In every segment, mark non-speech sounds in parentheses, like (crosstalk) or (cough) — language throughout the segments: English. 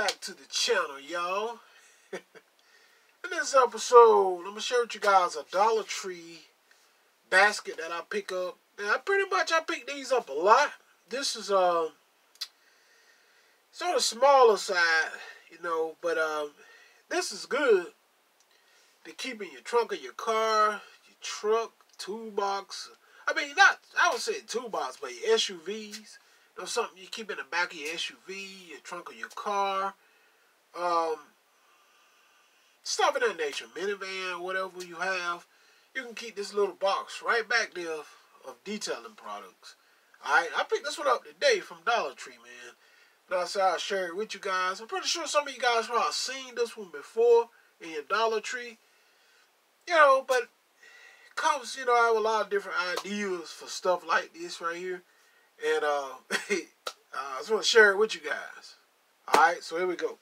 back to the channel, y'all. (laughs) In this episode, I'm gonna share with you guys a Dollar Tree basket that I pick up. And I pretty much I pick these up a lot. This is uh it's on the smaller side, you know, but um this is good to keep in your trunk of your car, your truck, toolbox. I mean, not I would say toolbox, but your SUVs. Know, something you keep in the back of your SUV, your trunk of your car, um, stuff of that nature, minivan, whatever you have. You can keep this little box right back there of, of detailing products. Alright, I picked this one up today from Dollar Tree, man. And I said I'll share it with you guys. I'm pretty sure some of you guys probably seen this one before in your Dollar Tree. You know, but comes, you know, I have a lot of different ideas for stuff like this right here. And uh, (laughs) I just want to share it with you guys. Alright, so here we go.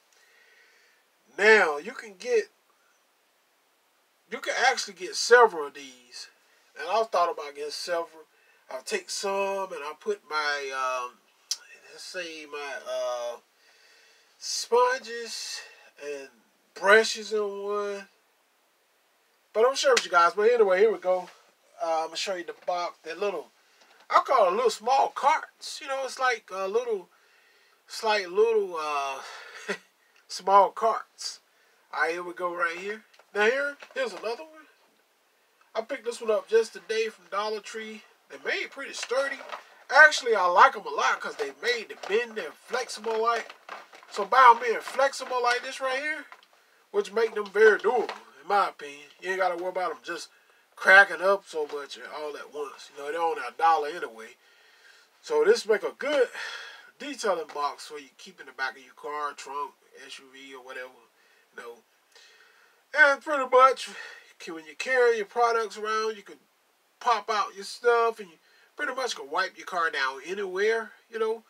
Now, you can get, you can actually get several of these. And I've thought about getting several. I'll take some and I'll put my, um, let's say my uh, sponges and brushes in one. But I'm sure with you guys. But anyway, here we go. Uh, I'm gonna show you the box. That little, I call them little small carts. You know, it's like a little, it's like little uh, (laughs) small carts. All right, here we go right here. Now here, here's another one. I picked this one up just today from Dollar Tree. They made pretty sturdy. Actually, I like them a lot because they made the bend and flexible like. So by them being flexible like this right here, which make them very durable, in my opinion. You ain't got to worry about them just cracking up so much all at once. You know, they're only a dollar anyway. So this make a good detailing box for you keep in the back of your car, trunk, SUV, or whatever. You know. And pretty much, when you carry your products around, you can pop out your stuff and you pretty much can wipe your car down anywhere, you know,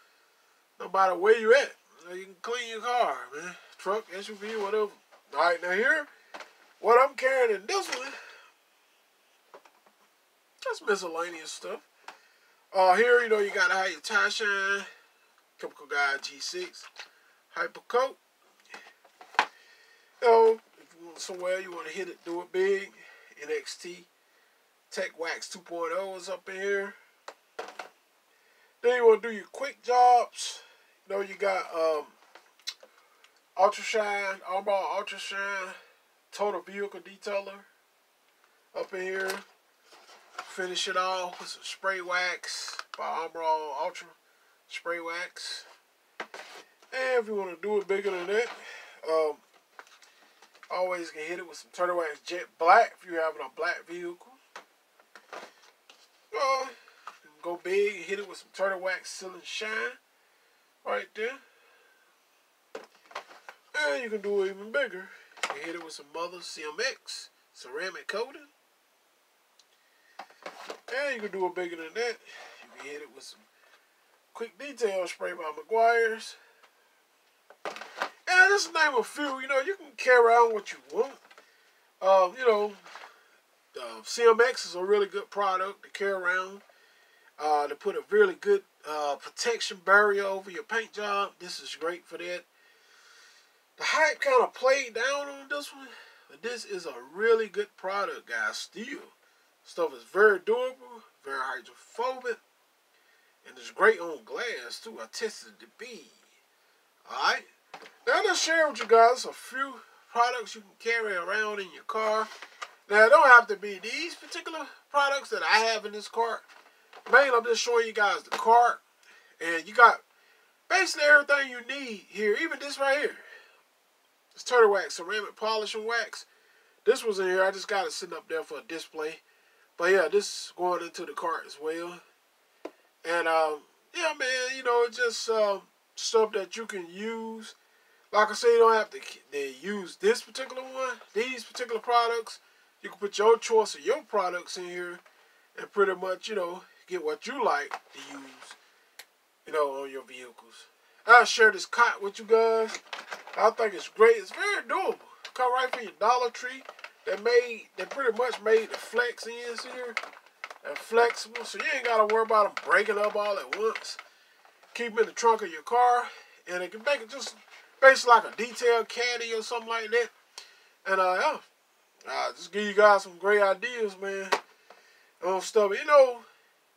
no matter where you're at. You can clean your car, man. Truck, SUV, whatever. All right, now here, what I'm carrying in this one, just miscellaneous stuff. Uh, here, you know, you gotta have your tie shine, Chemical Guys G6, Hyper Coat. You know, if you want somewhere you want to hit it, do it big. NXT Tech Wax 2.0 is up in here. Then you want to do your quick jobs. You know, you got um, Ultra Shine, Armor Ultra Shine, Total Vehicle Detailer up in here. Finish it off with some spray wax by Armor Ultra Spray Wax. And if you want to do it bigger than that, um, always can hit it with some Turtle Wax Jet Black if you're having a black vehicle. Uh, go big and hit it with some Turtle Wax Seal and Shine right there. And you can do it even bigger. You hit it with some Mother CMX ceramic coating. And you can do it bigger than that. You can hit it with some quick detail spray by Meguiar's. And just name a few. You know, you can carry around what you want. Um, you know, uh, CMX is a really good product to carry around. Uh, to put a really good uh, protection barrier over your paint job. This is great for that. The hype kind of played down on this one. But this is a really good product, guys. Steel. Stuff is very durable, very hydrophobic, and it's great on glass too. I tested the B. Alright? Now I'm just sharing with you guys a few products you can carry around in your car. Now it don't have to be these particular products that I have in this cart. Mainly I'm just showing you guys the cart. And you got basically everything you need here. Even this right here. This turtle wax, ceramic polishing wax. This was in here. I just got it sitting up there for a display. But yeah, this is going into the cart as well. And um, yeah, man, you know, just uh, stuff that you can use. Like I say, you don't have to use this particular one, these particular products. You can put your choice of your products in here and pretty much, you know, get what you like to use, you know, on your vehicles. I'll share this cot with you guys. I think it's great. It's very doable. Come right from your Dollar Tree. They made, they pretty much made the flex ends here. They're flexible, so you ain't got to worry about them breaking up all at once. Keep them in the trunk of your car, and it can make it just basically like a detail caddy or something like that. And uh, yeah, uh, just give you guys some great ideas, man, on stuff. You know,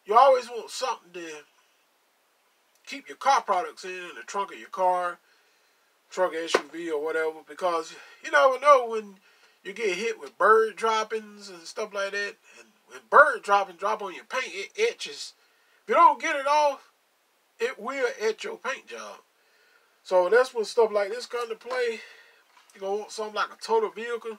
you always want something to keep your car products in, in the trunk of your car, truck SUV or whatever, because you never know when you get hit with bird droppings and stuff like that. And when bird dropping drop on your paint, it etches. If you don't get it off, it will etch your paint job. So that's when stuff like this come to play. You're going to want something like a total vehicle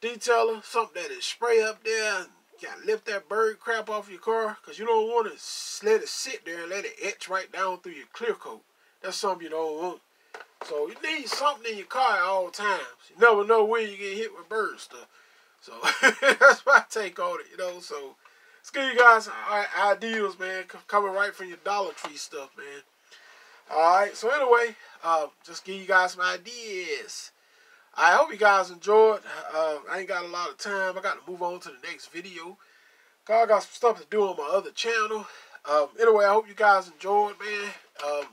detailer, something that is spray up there you got to lift that bird crap off your car because you don't want to let it sit there and let it etch right down through your clear coat. That's something you don't want. So you need something in your car at all times. You never know when you get hit with bird stuff. So (laughs) that's my take on it, you know. So let's give you guys ideas, man, coming right from your Dollar Tree stuff, man. All right. So anyway, uh, just give you guys some ideas. I hope you guys enjoyed. Uh, I ain't got a lot of time. I got to move on to the next video. I got some stuff to do on my other channel. Um, anyway, I hope you guys enjoyed, man. Um,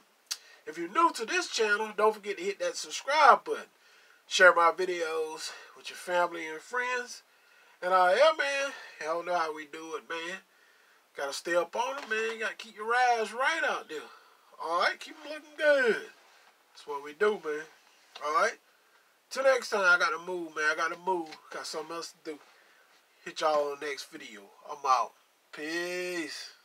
if you're new to this channel, don't forget to hit that subscribe button. Share my videos with your family and friends. And uh, yeah, man, y'all know how we do it, man. Gotta stay up on it, man. Gotta keep your eyes right out there. Alright, keep looking good. That's what we do, man. Alright? Till next time, I gotta move, man. I gotta move. Got something else to do. Hit y'all on the next video. I'm out. Peace.